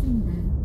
seen that.